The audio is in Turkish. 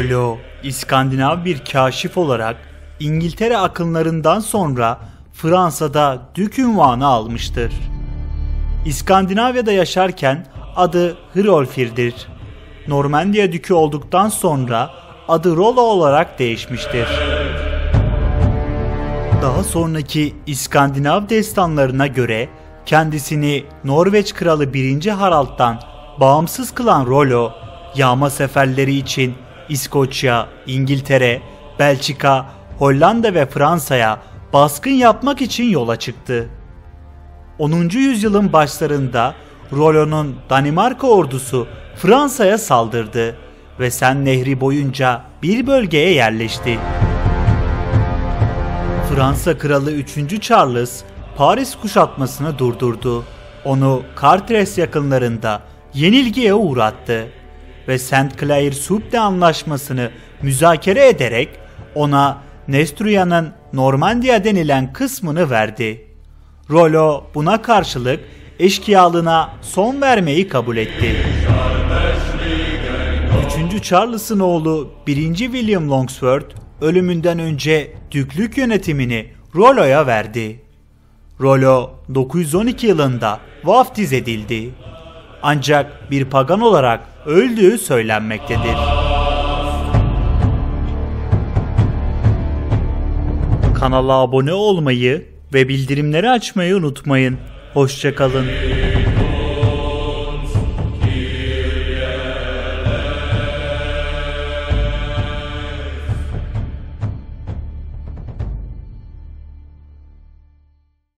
Rollo, İskandinav bir kaşif olarak İngiltere akınlarından sonra Fransa'da dük ünvanı almıştır. İskandinavya'da yaşarken adı Hrolfir'dir. Normandiya dükü olduktan sonra adı Rollo olarak değişmiştir. Daha sonraki İskandinav destanlarına göre kendisini Norveç kralı 1. Harald'dan bağımsız kılan Rollo, yağma seferleri için İskoçya, İngiltere, Belçika, Hollanda ve Fransa'ya baskın yapmak için yola çıktı. 10. yüzyılın başlarında Rollo'nun Danimarka ordusu Fransa'ya saldırdı ve Sen Nehri boyunca bir bölgeye yerleşti. Fransa kralı 3. Charles Paris kuşatmasını durdurdu. Onu Cartres yakınlarında yenilgiye uğrattı ve Saint Clair Subde anlaşmasını müzakere ederek ona Nestruyan'ın Normandiya denilen kısmını verdi. Rollo buna karşılık eşkıyalığına son vermeyi kabul etti. 3. Charles'ın oğlu 1. William Longsword ölümünden önce düklük yönetimini Rollo'ya verdi. Rollo 912 yılında vaftiz edildi. Ancak bir pagan olarak öldüğü söylenmektedir. Kanala abone olmayı ve bildirimleri açmayı unutmayın. Hoşçakalın.